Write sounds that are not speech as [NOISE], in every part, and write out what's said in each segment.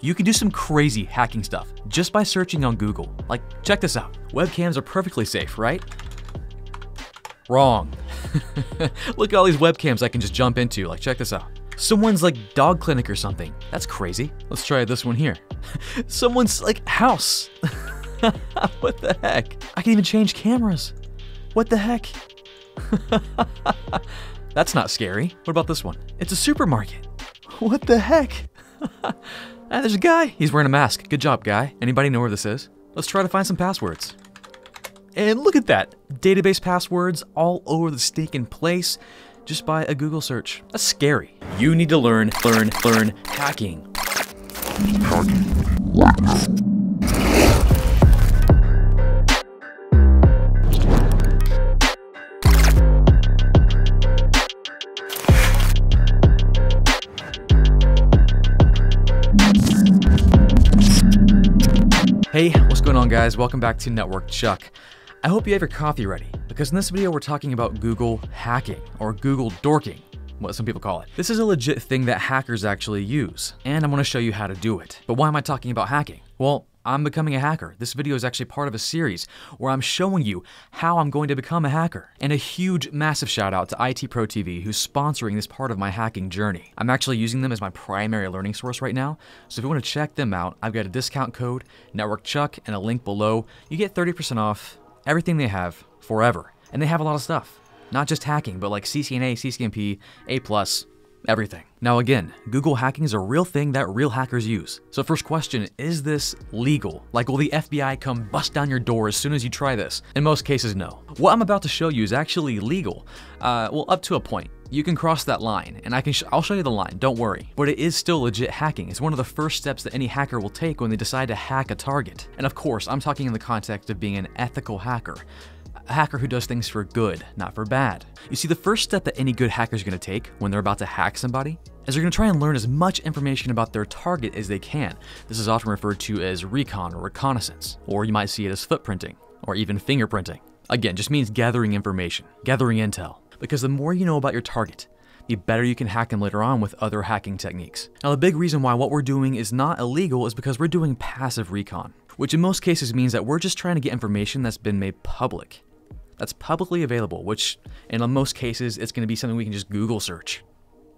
You can do some crazy hacking stuff just by searching on Google. Like, check this out. Webcams are perfectly safe, right? Wrong. [LAUGHS] Look at all these webcams I can just jump into. Like, check this out. Someone's like dog clinic or something. That's crazy. Let's try this one here. [LAUGHS] Someone's like house. [LAUGHS] what the heck? I can even change cameras. What the heck? That's not scary. What about this one? It's a supermarket. What the heck? Ah, there's a guy. He's wearing a mask. Good job, guy. Anybody know where this is? Let's try to find some passwords. And look at that. Database passwords all over the stinking place just by a Google search. That's scary. You need to learn, learn, learn hacking. Hey, what's going on guys? Welcome back to Network Chuck. I hope you have your coffee ready, because in this video we're talking about Google hacking, or Google dorking, what some people call it. This is a legit thing that hackers actually use, and I'm going to show you how to do it. But why am I talking about hacking? Well, I'm becoming a hacker. This video is actually part of a series where I'm showing you how I'm going to become a hacker. And a huge, massive shout out to IT Pro TV who's sponsoring this part of my hacking journey. I'm actually using them as my primary learning source right now, so if you want to check them out, I've got a discount code, Network Chuck, and a link below. You get 30% off everything they have forever. And they have a lot of stuff. Not just hacking, but like CCNA, CCNP, A+, everything. Now again, Google hacking is a real thing that real hackers use. So first question, is this legal? Like will the FBI come bust down your door as soon as you try this? In most cases, no. What I'm about to show you is actually legal. Uh, well, up to a point. You can cross that line, and I can sh I'll show you the line, don't worry. But it is still legit hacking. It's one of the first steps that any hacker will take when they decide to hack a target. And of course, I'm talking in the context of being an ethical hacker a hacker who does things for good, not for bad. You see, the first step that any good hacker is going to take when they're about to hack somebody is they're going to try and learn as much information about their target as they can. This is often referred to as recon or reconnaissance, or you might see it as footprinting, or even fingerprinting. Again, just means gathering information, gathering intel, because the more you know about your target, the better you can hack them later on with other hacking techniques. Now, the big reason why what we're doing is not illegal is because we're doing passive recon, which in most cases means that we're just trying to get information that's been made public that's publicly available, which in most cases, it's going to be something we can just Google search.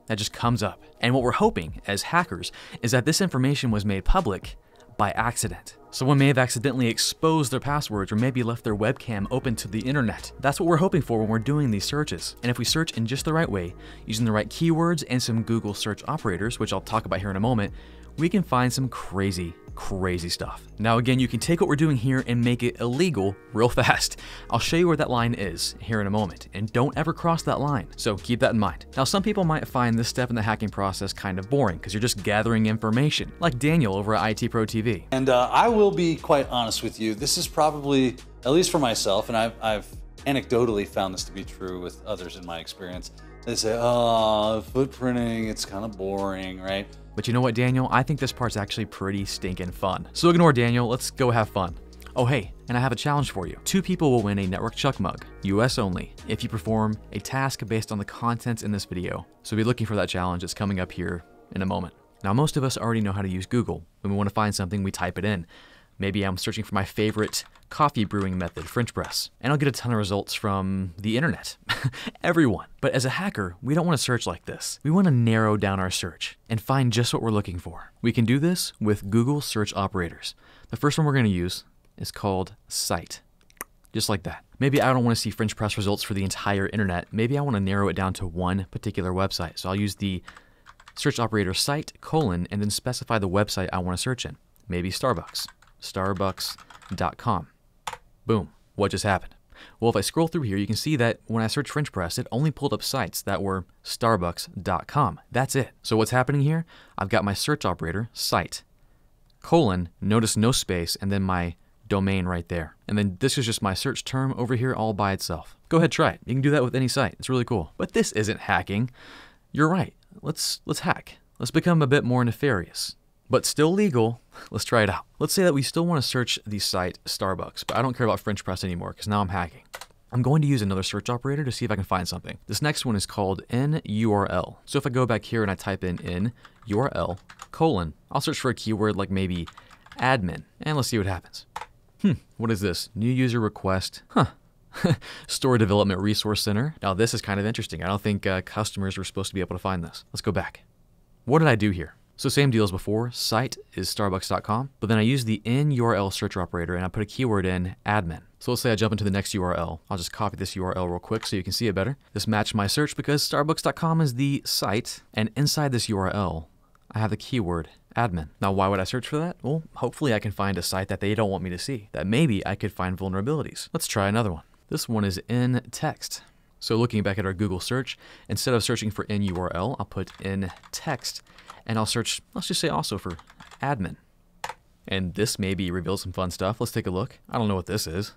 That just comes up. And what we're hoping as hackers is that this information was made public by accident. Someone may have accidentally exposed their passwords or maybe left their webcam open to the internet. That's what we're hoping for when we're doing these searches. And if we search in just the right way, using the right keywords and some Google search operators, which I'll talk about here in a moment, we can find some crazy, crazy stuff. Now again, you can take what we're doing here and make it illegal real [LAUGHS] fast. I'll show you where that line is here in a moment, and don't ever cross that line, so keep that in mind. Now some people might find this step in the hacking process kind of boring, because you're just gathering information, like Daniel over at IT Pro TV. And uh, I will be quite honest with you, this is probably, at least for myself, and I've, I've anecdotally found this to be true with others in my experience, they say, oh, footprinting, it's kind of boring, right? But you know what, Daniel? I think this part's actually pretty stinking fun. So ignore Daniel, let's go have fun. Oh hey, and I have a challenge for you. Two people will win a Network Chuck mug, US only, if you perform a task based on the contents in this video. So be looking for that challenge, it's coming up here in a moment. Now most of us already know how to use Google. When we want to find something, we type it in. Maybe I'm searching for my favorite coffee brewing method, French press, and I'll get a ton of results from the internet. [LAUGHS] Everyone. But as a hacker, we don't want to search like this. We want to narrow down our search and find just what we're looking for. We can do this with Google search operators. The first one we're going to use is called site, Just like that. Maybe I don't want to see French press results for the entire internet. Maybe I want to narrow it down to one particular website. So I'll use the search operator site colon and then specify the website I want to search in. Maybe Starbucks starbucks.com. Boom, what just happened? Well, if I scroll through here, you can see that when I searched French press, it only pulled up sites that were starbucks.com. That's it. So what's happening here? I've got my search operator, site, colon, notice no space, and then my domain right there. And then this is just my search term over here all by itself. Go ahead, try it. You can do that with any site. It's really cool. But this isn't hacking. You're right. Let's let's hack. Let's become a bit more nefarious but still legal. Let's try it out. Let's say that we still want to search the site Starbucks, but I don't care about French press anymore because now I'm hacking. I'm going to use another search operator to see if I can find something. This next one is called in URL. So if I go back here and I type in in URL colon, I'll search for a keyword like maybe admin, and let's see what happens. Hmm, what is this? New user request. Huh. [LAUGHS] Store Development Resource Center. Now this is kind of interesting. I don't think uh, customers were supposed to be able to find this. Let's go back. What did I do here? So same deal as before, site is starbucks.com, but then I use the in URL search operator and I put a keyword in admin. So let's say I jump into the next URL. I'll just copy this URL real quick so you can see it better. This matched my search because starbucks.com is the site, and inside this URL, I have the keyword admin. Now, why would I search for that? Well, hopefully I can find a site that they don't want me to see, that maybe I could find vulnerabilities. Let's try another one. This one is in text. So looking back at our Google search, instead of searching for in URL, I'll put in text and I'll search, let's just say also for admin. And this maybe reveals some fun stuff. Let's take a look. I don't know what this is.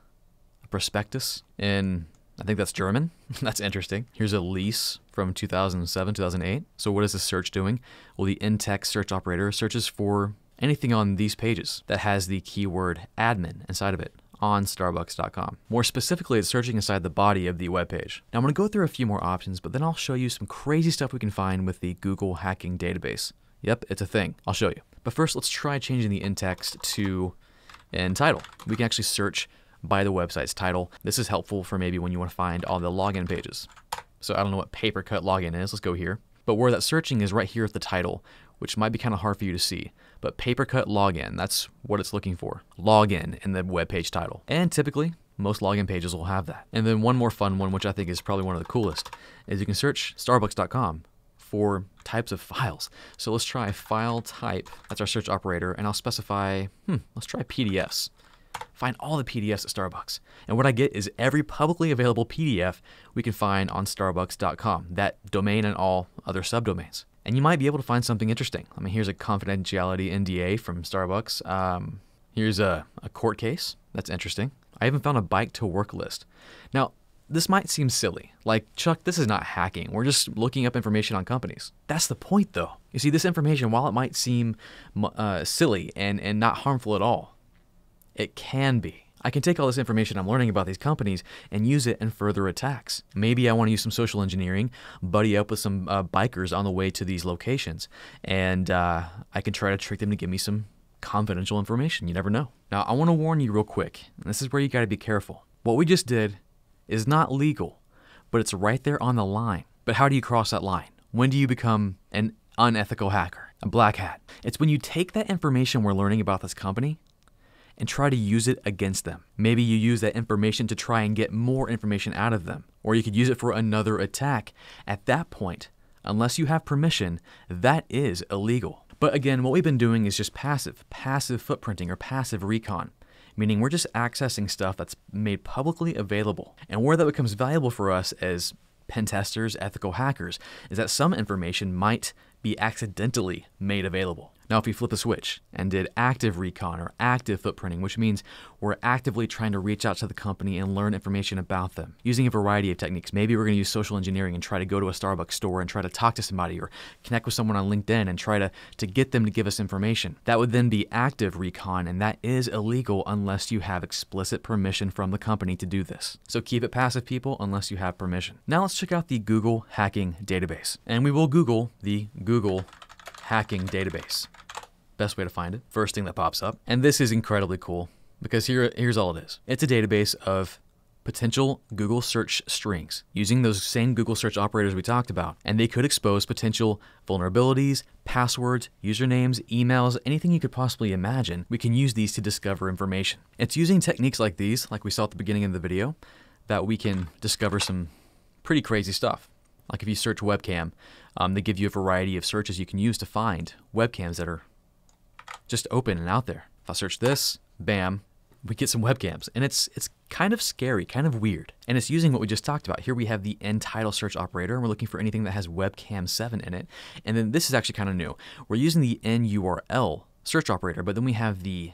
A prospectus in, I think that's German. [LAUGHS] that's interesting. Here's a lease from 2007, 2008. So what is this search doing? Well, the in-text search operator searches for anything on these pages that has the keyword admin inside of it on starbucks.com. More specifically, it's searching inside the body of the web page. Now I'm to go through a few more options, but then I'll show you some crazy stuff we can find with the Google hacking database. Yep, it's a thing. I'll show you. But first, let's try changing the in-text to in title. We can actually search by the website's title. This is helpful for maybe when you want to find all the login pages. So I don't know what Papercut login is. Let's go here. But where that searching is right here at the title, which might be kind of hard for you to see. But Papercut login, that's what it's looking for. Login in the web page title. And typically, most login pages will have that. And then one more fun one, which I think is probably one of the coolest, is you can search starbucks.com for types of files. So let's try file type. That's our search operator. And I'll specify, hmm, let's try PDFs. Find all the PDFs at Starbucks. And what I get is every publicly available PDF we can find on starbucks.com, that domain and all other subdomains. And you might be able to find something interesting. I mean, here's a confidentiality NDA from Starbucks. Um, here's a, a court case. That's interesting. I even found a bike to work list. Now, this might seem silly. Like, Chuck, this is not hacking. We're just looking up information on companies. That's the point, though. You see, this information, while it might seem uh, silly and, and not harmful at all, it can be. I can take all this information I'm learning about these companies and use it in further attacks. Maybe I want to use some social engineering, buddy up with some uh, bikers on the way to these locations, and uh, I can try to trick them to give me some confidential information. You never know. Now, I want to warn you real quick, and this is where you got to be careful. What we just did is not legal, but it's right there on the line. But how do you cross that line? When do you become an unethical hacker, a black hat? It's when you take that information we're learning about this company and try to use it against them. Maybe you use that information to try and get more information out of them, or you could use it for another attack. At that point, unless you have permission, that is illegal. But again, what we've been doing is just passive, passive footprinting or passive recon meaning we're just accessing stuff that's made publicly available. And where that becomes valuable for us as pen testers, ethical hackers, is that some information might be accidentally made available. Now, if we flip a switch and did active recon or active footprinting, which means we're actively trying to reach out to the company and learn information about them using a variety of techniques. Maybe we're going to use social engineering and try to go to a Starbucks store and try to talk to somebody or connect with someone on LinkedIn and try to, to get them to give us information. That would then be active recon, and that is illegal unless you have explicit permission from the company to do this. So keep it passive, people, unless you have permission. Now let's check out the Google hacking database. And we will Google the Google hacking database. Best way to find it, first thing that pops up. And this is incredibly cool because here, here's all it is. It's a database of potential Google search strings using those same Google search operators we talked about. And they could expose potential vulnerabilities, passwords, usernames, emails, anything you could possibly imagine. We can use these to discover information. It's using techniques like these, like we saw at the beginning of the video, that we can discover some pretty crazy stuff. Like if you search webcam, um, they give you a variety of searches you can use to find webcams that are just open and out there. If I search this, bam, we get some webcams. And it's it's kind of scary, kind of weird. And it's using what we just talked about. Here we have the in title search operator, and we're looking for anything that has webcam 7 in it. And then this is actually kind of new. We're using the in URL search operator, but then we have the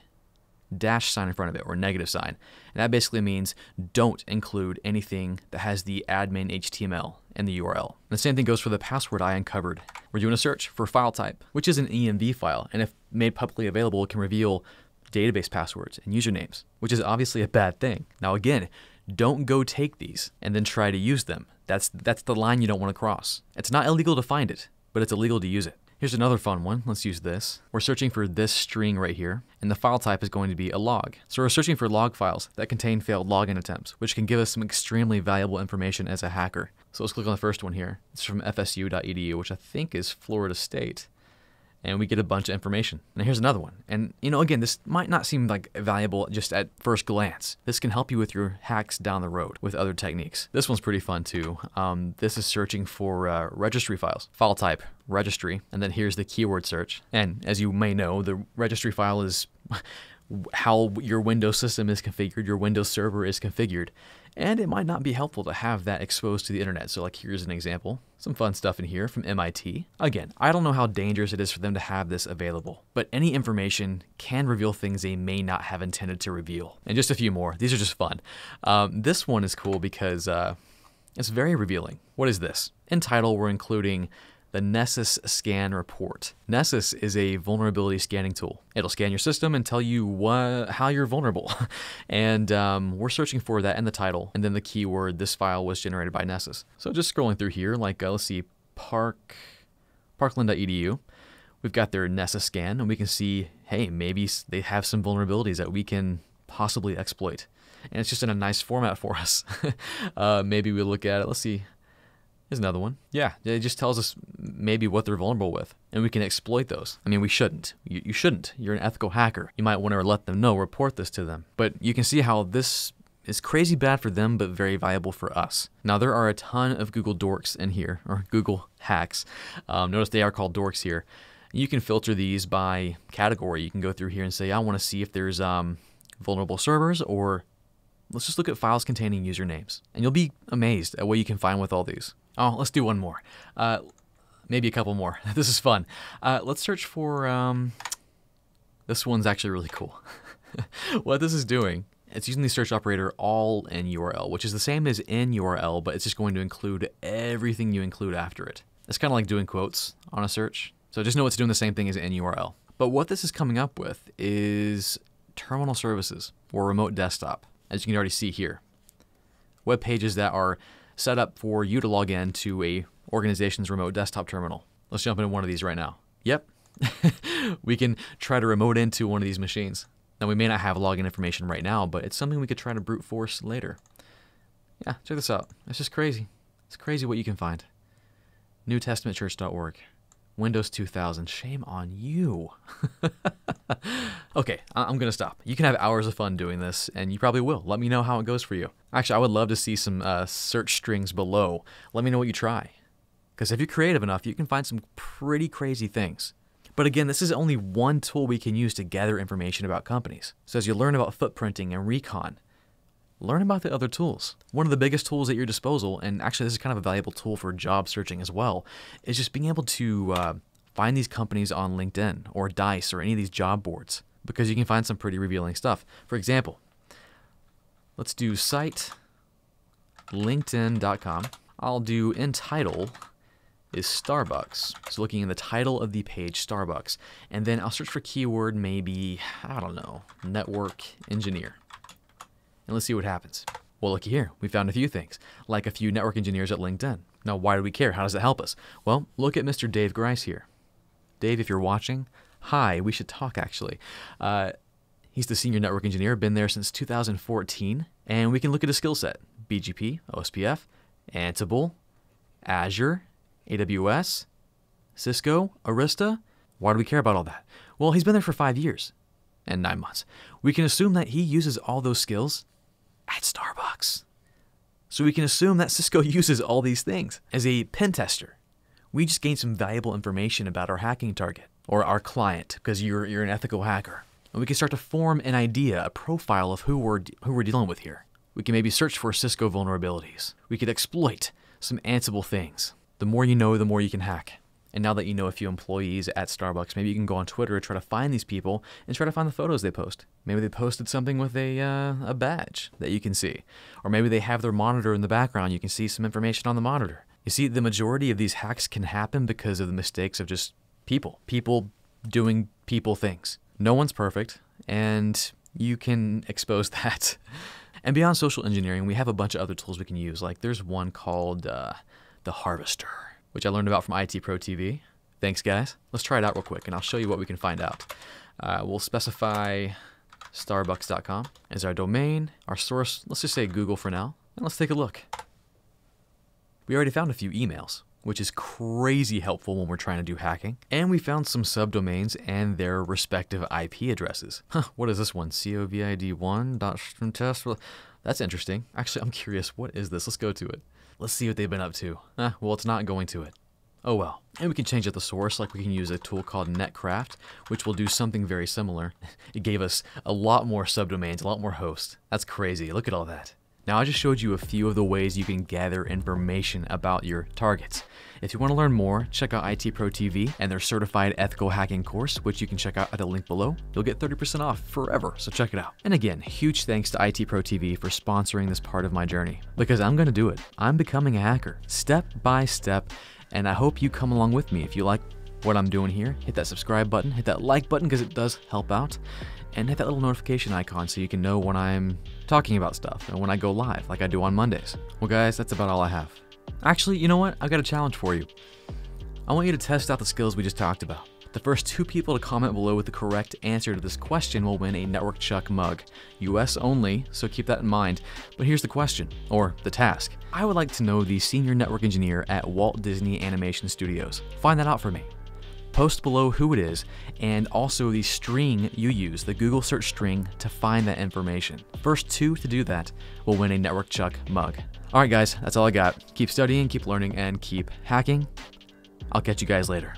dash sign in front of it or negative sign. And that basically means don't include anything that has the admin HTML in the URL. And the same thing goes for the password I uncovered. We're doing a search for file type, which is an ENV file. And if made publicly available, it can reveal database passwords and usernames, which is obviously a bad thing. Now again, Don't go take these and then try to use them. That's that's the line you don't want to cross. It's not illegal to find it, but it's illegal to use it. Here's another fun one. Let's use this. We're searching for this string right here, and the file type is going to be a log. So we're searching for log files that contain failed login attempts, which can give us some extremely valuable information as a hacker. So let's click on the first one here. It's from fsu.edu, which I think is Florida State and we get a bunch of information. And here's another one. And you know, again, this might not seem like valuable just at first glance. This can help you with your hacks down the road with other techniques. This one's pretty fun too. Um, this is searching for uh, registry files, file type, registry, and then here's the keyword search. And as you may know, the registry file is [LAUGHS] how your Windows system is configured, your Windows server is configured. And it might not be helpful to have that exposed to the internet. So like here's an example. Some fun stuff in here from MIT. Again, I don't know how dangerous it is for them to have this available, but any information can reveal things they may not have intended to reveal. And just a few more. These are just fun. Um, this one is cool because uh, it's very revealing. What is this? In title, we're including the Nessus Scan Report. Nessus is a vulnerability scanning tool. It'll scan your system and tell you how you're vulnerable. [LAUGHS] and um, we're searching for that in the title, and then the keyword, this file was generated by Nessus. So just scrolling through here, like uh, let's see, Park, parkland.edu. We've got their Nessus scan, and we can see, hey, maybe they have some vulnerabilities that we can possibly exploit. And it's just in a nice format for us. [LAUGHS] uh, maybe we look at it, let's see, Here's another one. Yeah, it just tells us maybe what they're vulnerable with, and we can exploit those. I mean, we shouldn't. You, you shouldn't. You're an ethical hacker. You might want to let them know, report this to them. But you can see how this is crazy bad for them, but very valuable for us. Now, there are a ton of Google dorks in here, or Google hacks. Um, notice they are called dorks here. You can filter these by category. You can go through here and say, I want to see if there's um, vulnerable servers or let's just look at files containing usernames. And you'll be amazed at what you can find with all these. Oh, let's do one more. Uh, maybe a couple more. [LAUGHS] this is fun. Uh, let's search for. Um, this one's actually really cool. [LAUGHS] what this is doing, it's using the search operator all in URL, which is the same as in URL, but it's just going to include everything you include after it. It's kind of like doing quotes on a search. So just know it's doing the same thing as in URL. But what this is coming up with is terminal services or remote desktop, as you can already see here. Web pages that are set up for you to log in to a organization's remote desktop terminal. Let's jump into one of these right now. Yep. [LAUGHS] we can try to remote into one of these machines. Now we may not have login information right now, but it's something we could try to brute force later. Yeah, check this out. It's just crazy. It's crazy what you can find. NewTestamentChurch.org. Windows 2000. Shame on you. [LAUGHS] okay, I'm going to stop. You can have hours of fun doing this, and you probably will. Let me know how it goes for you. Actually, I would love to see some uh, search strings below. Let me know what you try. Because if you're creative enough, you can find some pretty crazy things. But again, this is only one tool we can use to gather information about companies. So as you learn about footprinting and recon, learn about the other tools. One of the biggest tools at your disposal, and actually this is kind of a valuable tool for job searching as well, is just being able to uh, find these companies on LinkedIn or Dice or any of these job boards because you can find some pretty revealing stuff. For example, let's do site linkedin.com. I'll do in title is Starbucks. So looking in the title of the page, Starbucks. And then I'll search for keyword maybe, I don't know, network engineer. And let's see what happens. Well, looky here, we found a few things, like a few network engineers at LinkedIn. Now, why do we care? How does it help us? Well, look at Mr. Dave Grice here. Dave, if you're watching, hi, we should talk actually. Uh, he's the senior network engineer, been there since 2014, and we can look at his skill set BGP, OSPF, Ansible, Azure, AWS, Cisco, Arista. Why do we care about all that? Well, he's been there for five years and nine months. We can assume that he uses all those skills at Starbucks. So we can assume that Cisco [LAUGHS] uses all these things. As a pen tester, we just gained some valuable information about our hacking target or our client because you're, you're an ethical hacker. And we can start to form an idea, a profile of who we're, who we're dealing with here. We can maybe search for Cisco vulnerabilities. We could exploit some Ansible things. The more you know, the more you can hack. And now that you know a few employees at Starbucks, maybe you can go on Twitter and try to find these people and try to find the photos they post. Maybe they posted something with a, uh, a badge that you can see. Or maybe they have their monitor in the background. You can see some information on the monitor. You see, the majority of these hacks can happen because of the mistakes of just people. People doing people things. No one's perfect, and you can expose [LAUGHS] that. And beyond social engineering, we have a bunch of other tools we can use. Like there's one called uh, theHarvester, which I learned about from IT Pro TV. Thanks, guys. Let's try it out real quick, and I'll show you what we can find out. Uh, we'll specify starbucks.com as our domain. Our source, let's just say Google for now. And let's take a look. We already found a few emails, which is crazy helpful when we're trying to do hacking. And we found some subdomains and their respective IP addresses. [LAUGHS] Huh, what is this one? COVID1.test? That's interesting. Actually, I'm curious, what is this? Let's go to it. Let's see what they've been up to. Eh, well, it's not going to it. Oh well. And we can change out the source, like we can use a tool called Netcraft, which will do something very similar. [LAUGHS] It gave us a lot more subdomains, a lot more hosts. That's crazy. Look at all that. Now I just showed you a few of the ways you can gather information about your targets. If you want to learn more, check out IT Pro TV and their certified ethical hacking course, which you can check out at the link below. You'll get 30% off forever, so check it out. And again, huge thanks to IT Pro TV for sponsoring this part of my journey, because I'm going to do it. I'm becoming a hacker, step by step, and I hope you come along with me. If you like what I'm doing here, hit that subscribe button, hit that like button because it does help out, and hit that little notification icon so you can know when I'm talking about stuff and when I go live like I do on Mondays. Well, guys, that's about all I have. Actually, you know what? I've got a challenge for you. I want you to test out the skills we just talked about. The first two people to comment below with the correct answer to this question will win a Network Chuck mug. US only, so keep that in mind. But here's the question, or the task. I would like to know the senior network engineer at Walt Disney Animation Studios. Find that out for me. Post below who it is and also the string you use, the Google search string, to find that information. First two to do that will win a Network Chuck mug. Alright guys, that's all I got. Keep studying, keep learning, and keep hacking. I'll catch you guys later.